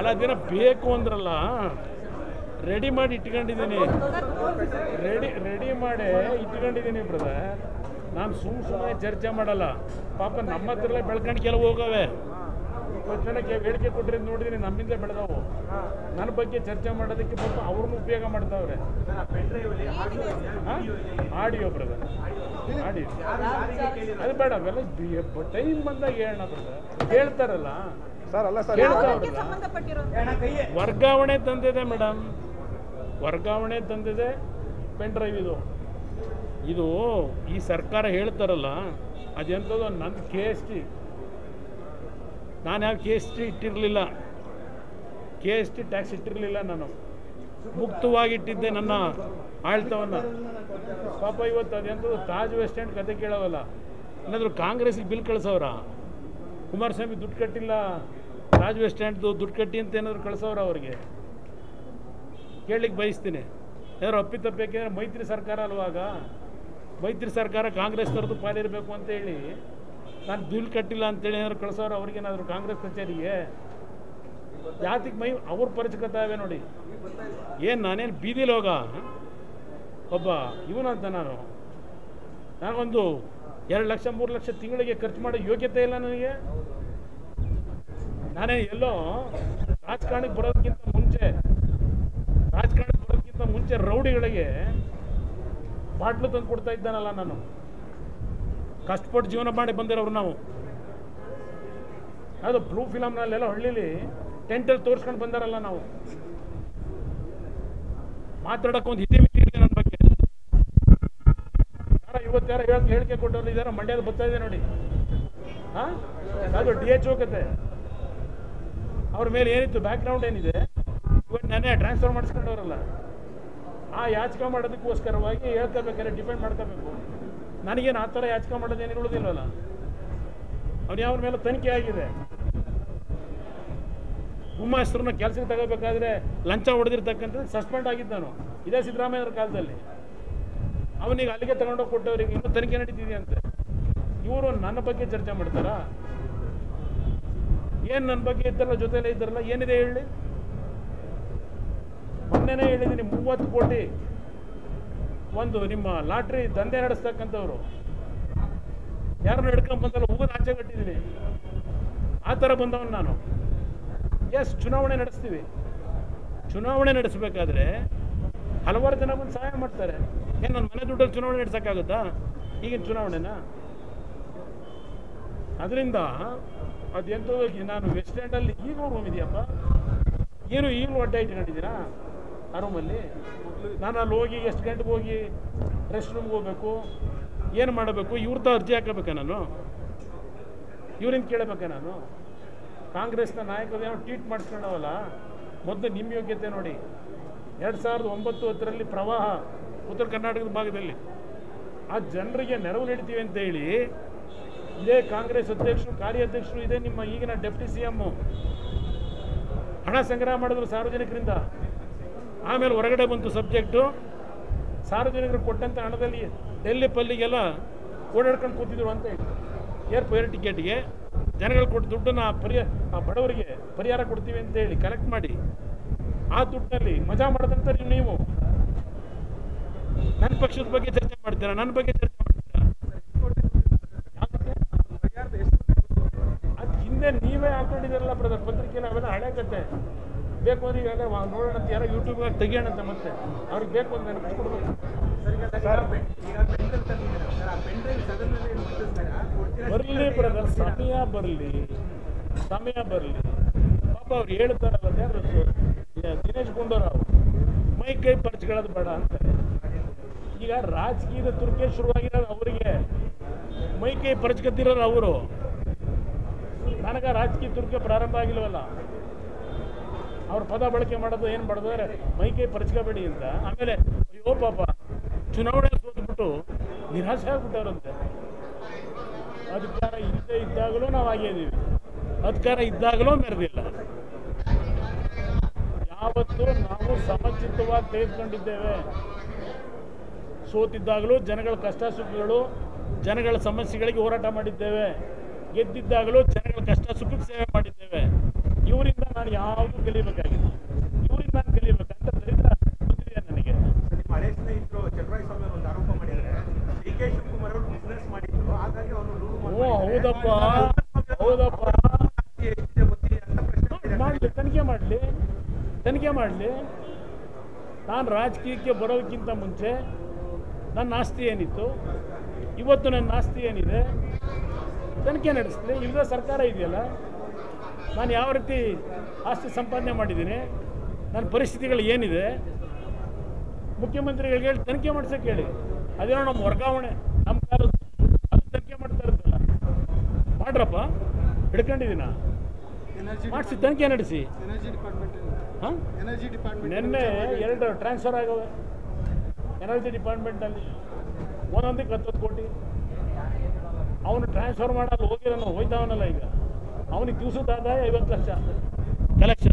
ಅಲ್ಲ ದಿನ ಬೇಕು ಅಂದ್ರಲ್ಲ ರೆಡಿ ಮಾಡಿ ಇಟ್ಕೊಂಡಿದ್ದೀನಿ. ರೆಡಿ ರೆಡಿ ಮಾಡಿ ಇಟ್ಕೊಂಡಿದ್ದೀನಿ ಬ್ರದರ್ ನಾನು ಸುಮ್ ಸುಮ್ಮನೆ ಚರ್ಚೆ ಮಾಡಲ್ಲ. ಪಾಪ ನಮ್ಮ ಹತ್ರಲ್ಲೇ ಬೆಳ್ಕೊಂಡು ಕೆಲವು ಹೋಗವೆ. ಜನಕ್ಕೆ ಬೇಡಿಕೆ ಕೊಟ್ಟಿರೋದು ನೋಡಿದೀನಿ ನಮ್ಮಿಂದ ಬೆಳೆದವು. ನನ್ನ ಬಗ್ಗೆ ಚರ್ಚೆ ಮಾಡೋದಕ್ಕೆ ಪಾಪ ಅವ್ರನ್ನೂ ಉಪಯೋಗ ಮಾಡ್ತಾವ್ರೆ. ಆಡಿಯೋ ಬ್ರದರ್ ಆಡಿಯೋ ಅದು ಬೇಡ, ಅವೆಲ್ಲ ಟೈಮ್ ಬಂದಾಗ ಹೇಳೋಣ ಬ್ರದರ್ ಹೇಳ್ತಾರಲ್ಲ ಸರ್ ಅಲ್ಲ ಸರ್ ವರ್ಗಾವಣೆ ತಂದಿದೆ ಮೇಡಮ್. ವರ್ಗಾವಣೆ ತಂದಿದೆ. ಪೆನ್ ಡ್ರೈವ್ ಇದು. ಇದು ಈ ಸರ್ಕಾರ ಹೇಳ್ತಾರಲ್ಲ ಅದೆಂಥದ್ದು ನನ್ನ ಕೆ ಎಸ್ ಟಿ ನಾನು ಯಾವ ಕೆ ಎಸ್ ಟಿ ಇಟ್ಟಿರಲಿಲ್ಲ. ಕೆ ಎಸ್ ಟಿ ಟ್ಯಾಕ್ಸ್ ಇಟ್ಟಿರಲಿಲ್ಲ ನಾನು. ಮುಕ್ತವಾಗಿಟ್ಟಿದ್ದೆ ನನ್ನ ಆಳ್ತವನ್ನು. ಪಾಪ ಇವತ್ತು ಅದೆಂಥದ್ದು ತಾಜ್ ವೆಸ್ಟ್ ಎಂಡ್ ಕತೆ ಕೇಳೋವಲ್ಲ ಏನಾದರೂ ಕಾಂಗ್ರೆಸ್ಗೆ ಬಿಲ್ ಕಳಿಸೋರ ಕುಮಾರಸ್ವಾಮಿ ದುಡ್ಡು ಕಟ್ಟಿಲ್ಲ. ವೆಸ್ಟ್ ಸ್ಟ್ಯಾಂಡ್ದು ದುಡ್ಡು ಕಟ್ಟಿ ಅಂತ ಏನಾದ್ರು ಕಳಿಸೋರ ಅವ್ರಿಗೆ. ಕೇಳಲಿಕ್ಕೆ ಬಯಸ್ತೀನಿ. ಏನಾದ್ರು ಅಪ್ಪಿತಪ್ಪೇಕೆಂದ್ರೆ ಮೈತ್ರಿ ಸರ್ಕಾರ ಅಲ್ವಾಗ? ಮೈತ್ರಿ ಸರ್ಕಾರ ಕಾಂಗ್ರೆಸ್ನವ್ರದ್ದು ಪಾಲಿರಬೇಕು ಅಂತ ಹೇಳಿ ನಾನು ಬಿಲ್ ಕಟ್ಟಿಲ್ಲ ಅಂತೇಳಿ ಏನಾದ್ರು ಕಳಿಸೋರು ಅವ್ರಿಗೇನಾದ್ರು ಕಾಂಗ್ರೆಸ್ ಕಚೇರಿಗೆ? ಜಾತಿಗೆ ಮೈ, ಅವ್ರು ಪರಿಚಕತಾವೆ ನೋಡಿ. ಏನು ನಾನೇನು ಬೀದಿಲಿ ಹೋಗ? ಒಬ್ಬ ಇವನಂತ ನಾನು. ನನಗೊಂದು ಎರಡು ಲಕ್ಷ, ಮೂರು ಲಕ್ಷ ತಿಂಗಳಿಗೆ ಖರ್ಚು ಮಾಡೋ ಯೋಗ್ಯತೆ ಇಲ್ಲ ನನಗೆ. ನಾನೇ ಎಲ್ಲೋ ರಾಜಕಾರಣಕ್ಕೆ ಬರೋದಕ್ಕಿಂತ ಮುಂಚೆ ರಾಜಕಾರಣಕ್ಕೆ ಬರೋದಕ್ಕಿಂತ ಮುಂಚೆ ರೌಡಿಗಳಿಗೆ ಬಾಟ್ಲು ತಂದು ಕೊಡ್ತಾ ಇದ್ದಾನಲ್ಲ ನಾನು. ಕಷ್ಟಪಟ್ಟು ಜೀವನ ಮಾಡಿ ಬಂದಿರೋರು ನಾವು. ಅದು ಬ್ಲೂ ಫಿಲಮ್ನಲ್ಲೆಲ್ಲ ಹಳ್ಳಿಲಿ ಟೆಂಟಲ್ಲಿ ತೋರಿಸ್ಕೊಂಡು ಬಂದಾರಲ್ಲ ನಾವು. ಮಾತಾಡಕ್ಕೆ ಒಂದು ಹಿತಿ ಮಿತಿ ಇದೆ ನನ್ನ ಬಗ್ಗೆ. ಯಾರ ಇವತ್ತು ಯಾರೋ ಹೇಳಕ್ ಕೊಟ್ಟವ್ರು ಇದಾರ ಮಂಡ್ಯದ ಬರ್ತಾ ಇದೆ ನೋಡಿ. ಹಾ? ಅದು ಡಿ ಎಚ್ ಕತೆ. ಅವ್ರ ಮೇಲೆ ಏನಿತ್ತು ಬ್ಯಾಕ್ಗ್ರೌಂಡ್ ಏನಿದೆ ಇವತ್ತು ನಾನೇ ಟ್ರಾನ್ಸ್ಫರ್ ಮಾಡಿಸ್ಕೊಂಡವ್ರಲ್ಲ, ಆ ಯಾಚಕ ಮಾಡೋದಕ್ಕೋಸ್ಕರವಾಗಿ ಹೇಳ್ಕೋಬೇಕಾದ್ರೆ ಡಿಪೆಂಡ್ ಮಾಡ್ಕೋಬೇಕು. ನನಗೇನು ಆ ಥರ ಯಾಚಕ ಮಾಡೋದು ಏನು ಇರುವುದಿಲ್ಲಲ್ಲ ಅವ್ನು ಯಾವ ಮೇಲೆ ತನಿಖೆ ಆಗಿದೆ. ಉಮ್ಮಾಸ್ತ್ರನ್ನ ಕೆಲಸಕ್ಕೆ ತಗೋಬೇಕಾದ್ರೆ ಲಂಚ ಹೊಡೆದಿರ್ತಕ್ಕಂಥ ಸಸ್ಪೆಂಡ್ ಆಗಿದ್ದಾನು ಇದೇ ಸಿದ್ದರಾಮಯ್ಯವ್ರ ಕಾಲದಲ್ಲಿ. ಅವನಿಗೆ ಅಲ್ಲಿಗೆ ತಗೊಂಡೋಗಿ ಕೊಟ್ಟವ್ರಿಗೆ ಇನ್ನೂ ತನಿಖೆ ನಡೀತಿದೆಯಂತೆ. ಇವರು ನನ್ನ ಬಗ್ಗೆ ಚರ್ಚೆ ಮಾಡ್ತಾರಾ? ಏನು ನನ್ನ ಬಗ್ಗೆ ಇದ್ದಲ್ಲ ಜೊತೆಲೇ ಇದ್ದಾರಲ್ಲ, ಏನಿದೆ ಹೇಳಿ? ಮೊನ್ನೆನೇ ಹೇಳಿದ್ದೀನಿ, ಮೂವತ್ತು ಕೋಟಿ. ಒಂದು ನಿಮ್ಮ ಲಾಟ್ರಿ ದಂಧೆ ನಡೆಸ್ತಕ್ಕಂಥವ್ರು. ಯಾರನ್ನ ಹಿಡ್ಕೊಂಡ್ ಬಂದಲ್ಲ ಹೋಗೋದು ಆಚೆ ಕಟ್ಟಿದ್ದೀನಿ. ಆ ಥರ ಬಂದವನು ನಾನು. ಎಸ್, ಚುನಾವಣೆ ನಡೆಸ್ತೀವಿ. ಚುನಾವಣೆ ನಡೆಸಬೇಕಾದ್ರೆ ಹಲವಾರು ಜನ ಬಂದು ಸಹಾಯ ಮಾಡ್ತಾರೆ. ಏನು ನನ್ನ ಮನೆ ದುಡ್ಡಲ್ಲಿ ಚುನಾವಣೆ ನಡೆಸೋಕ್ಕಾಗುತ್ತಾ? ಈಗಿನ ಚುನಾವಣೆನಾ? ಅದರಿಂದ ಅದೆಂತೋ ನಾನು ವೆಸ್ಟ್ ಎಂಡಲ್ಲಿ ಈಗಲೂ ರೂಮ್ ಇದೆಯಪ್ಪ? ಏನು ಈಗಲೂ ಅಡ್ಡ ಇಟ್ಕೊಂಡಿದ್ದೀರಾ ಆ ರೂಮಲ್ಲಿ ನಾನು ಅಲ್ಲಿ ಹೋಗಿ ಎಷ್ಟು ಗಂಟೆಗೆ ಹೋಗಿ ರೆಸ್ಟ್ ರೂಮ್ಗೆ ಹೋಗ್ಬೇಕು, ಏನು ಮಾಡಬೇಕು, ಇವ್ರದ್ದು ಅರ್ಜಿ ಹಾಕಬೇಕಾ ನಾನು? ಇವ್ರಿಂದ ಕೇಳಬೇಕಾ ನಾನು? ಕಾಂಗ್ರೆಸ್ನ ನಾಯಕರು ಏನೋ ಟ್ವೀಟ್ ಮಾಡಿಸ್ಕೊಂಡವಲ್ಲ, ಮೊದಲು ನಿಮ್ಮ ಯೋಗ್ಯತೆ ನೋಡಿ. ಎರಡು ಸಾವಿರದ ಒಂಬತ್ತು ಹತ್ತರಲ್ಲಿ ಪ್ರವಾಹ ಉತ್ತರ ಕರ್ನಾಟಕದ ಭಾಗದಲ್ಲಿ. ಆ ಜನರಿಗೆ ನೆರವು ನೀಡ್ತೀವಿ ಅಂತ ಹೇಳಿ ಇದೇ ಕಾಂಗ್ರೆಸ್ ಅಧ್ಯಕ್ಷರು, ಕಾರ್ಯಾಧ್ಯಕ್ಷರು ಇದೇ ನಿಮ್ಮ ಈಗಿನ ಡೆಪ್ಟಿ ಸಿ ಎಮ್ಮು ಹಣ ಸಂಗ್ರಹ ಮಾಡಿದ್ರು ಸಾರ್ವಜನಿಕರಿಂದ. ಆಮೇಲೆ ಹೊರಗಡೆ ಬಂತು ಸಬ್ಜೆಕ್ಟು. ಸಾರ್ವಜನಿಕರು ಕೊಟ್ಟಂಥ ಹಣದಲ್ಲಿ ಡೆಲ್ಲಿ ಪಲ್ಲಿಗೆಲ್ಲ ಓಡಾಡ್ಕೊಂಡು ಕೂತಿದ್ರು ಅಂತ ಏರ್ ಫೇರ್ ಟಿಕೆಟ್ಗೆ ಜನಗಳು ಕೊಟ್ಟು ದುಡ್ಡನ್ನ ಪರಿಹಾರ ಆ ಬಡವರಿಗೆ ಪರಿಹಾರ ಕೊಡ್ತೀವಿ ಅಂತ ಹೇಳಿ ಕಲೆಕ್ಟ್ ಮಾಡಿ. ಆ ದುಡ್ಡಲ್ಲಿ ಮಜಾ ಮಾಡದಂತ ನೀವು. ನನ್ನ ಪಕ್ಷದ ಬಗ್ಗೆ ಚರ್ಚೆ ಮಾಡ್ತೀರಾ? ನನ್ನ ಬಗ್ಗೆ ಚರ್ಚೆ ಮಾಡ್ತೀರಾ ಅದು ಹಿಂದೆ ನೀವೇ ಹಾಕೊಂಡಿದ್ದೀರಲ್ಲ ಬ್ರದರ್ ಪತ್ರಿಕೆಯಲ್ಲಿ ಅವೆಲ್ಲ ಹಳೆ ಕತೆ. ಬೇಕು ಅಂದ್ರೆ ನೋಡೋಣ ಅಂತ ಯಾರೋ ಯೂಟ್ಯೂಬ್ನಾಗ ತೆಗಿಯೋಣಂತೆ ಮತ್ತೆ. ಅವ್ರಿಗೆ ಬೇಕು ಅಂತ ನೆನಪಿಸ್ಕೊಡ್ಬೇಕು ಬರಲಿ ಬ್ರದರ್ ಸಮಯ ಬರಲಿ. ಸಮಯ ಬರಲಿ. ಪಾಪ ಅವ್ರು ಹೇಳ್ತಾರಲ್ಲ ಯಾರು ದಿನೇಶ್ ಗುಂಡೂರಾವ್ ಮೈ ಕೈ ಪರ್ಚ್ಕೊಳ್ಳೋದು ಬೇಡ ಅಂತಾರೆ ಈಗ ರಾಜಕೀಯದ ತುರ್ಕೆ ಶುರುವಾಗಿರೋದು ಅವರಿಗೆ ಮೈ ಕೈ ಪರ್ಚ್ಕೊತಿರೋರು ಅವರು. ನನಗ ರಾಜಕೀಯ ದುರ್ಗ ಪ್ರಾರಂಭ ಆಗಿಲ್ವಲ್ಲ? ಅವ್ರ ಪದ ಬಳಕೆ ಮಾಡೋದು ಏನು ಮಾಡಿದ್ರೆ ಮೈಕೈ ಪರಿಚಕಬೇಡಿ ಅಂತ. ಆಮೇಲೆ, ಅಯ್ಯೋ ಪಾಪ, ಚುನಾವಣೆ ಸೋತ್ಬಿಟ್ಟು ನಿರಾಶೆ ಆಗ್ಬಿಟ್ಟವ್ರಂತೆ. ಅಧಿಕಾರ ಇಲ್ಲದೆ ಇದ್ದಾಗಲೂ ನಾವು ಆಗಿದ್ದೀವಿ ಅಧಿಕಾರ ಇದ್ದಾಗಲೂ ಮೆರೆದಿಲ್ಲ. ಯಾವತ್ತೂ ನಾವು ಸಮಚಿತವಾಗಿ ತೆಗೆದುಕೊಂಡಿದ್ದೇವೆ. ಸೋತಿದ್ದಾಗಲೂ ಜನಗಳ ಕಷ್ಟ ಸುಖಗಳು, ಜನಗಳ ಸಮಸ್ಯೆಗಳಿಗೆ ಹೋರಾಟ ಮಾಡಿದ್ದೇವೆ. ಗೆದ್ದಿದ್ದಾಗಲೂ ಜನಗಳ ಕಷ್ಟ ಸುಖಕ್ಕೆ ಸೇವೆ ಮಾಡಿದ್ದೇವೆ. ಇವರಿಂದ ನಾನು ಯಾವುದು ಕಲಿಬೇಕಾಗಿಲ್ಲ ಇವರಿಂದ ನಾನು ಕಲಿಬೇಕಂತ ದರಿದ್ರ ಗೊತ್ತಿದೆ ನನಗೆ. ಓ ಹೌದಪ್ಪ. ಹೌದಪ್ಪ. ಮಾಡಲಿ ತನಿಖೆ ಮಾಡಲಿ. ತನಿಖೆ ಮಾಡಲಿ. ನಾನು ರಾಜಕೀಯಕ್ಕೆ ಬರೋದಕ್ಕಿಂತ ಮುಂಚೆ ನನ್ನ ಆಸ್ತಿ ಏನಿತ್ತು? ಇವತ್ತು ನನ್ನ ಆಸ್ತಿ ಏನಿದೆ? ತನಿಖೆ ನಡೆಸಲಿ ಇಲ್ಲದ ಸರ್ಕಾರ ಇದೆಯಲ್ಲ ನಾನು ಯಾವ ರೀತಿ ಆಸ್ತಿ ಸಂಪಾದನೆ ಮಾಡಿದ್ದೀನಿ ನನ್ನ ಪರಿಸ್ಥಿತಿಗಳು ಏನಿದೆ ಮುಖ್ಯಮಂತ್ರಿಗಳಿಗೆ ಹೇಳಿ ತನಿಖೆ ಮಾಡ್ಸೋಕೆ ಹೇಳಿ. ಅದೇನೋ ನಮ್ಮ ವರ್ಗಾವಣೆ ನಮ್ಮ ಕಾಲದ ಅದು ತನಿಖೆ ಮಾಡ್ತಾ ಇರುತ್ತಲ್ಲ ಮಾಡ್ರಪ್ಪ ಹಿಡ್ಕೊಂಡಿದ್ದೀನ? ಮಾಡಿಸಿ ತನಿಖೆ ನಡೆಸಿ. ಎನರ್ಜಿ ಡಿಪಾರ್ಟ್ಮೆಂಟ್ ಹಾಂ? ಎನರ್ಜಿ ಡಿಪಾರ್ಟ್ಮೆಂಟ್ ನಿನ್ನೆ ಎರಡು ಟ್ರಾನ್ಸ್ಫರ್ ಆಗವೆ. ಎನರ್ಜಿ ಡಿಪಾರ್ಟ್ಮೆಂಟಲ್ಲಿ ಒಂದೊಂದಕ್ಕೆ ಹತ್ತತ್ತು ಕೋಟಿ. ಅವನು ಟ್ರಾನ್ಸ್ಫರ್ ಮಾಡಲು ಹೋಗಿರೋನು ಹೋಯ್ತಾವನಲ್ಲ ಈಗ. ಅವನಿಗೆ ದಿವಸದ ಆದಾಯ ಐವತ್ತು ಲಕ್ಷ. ಕಲೆಕ್ಷನ್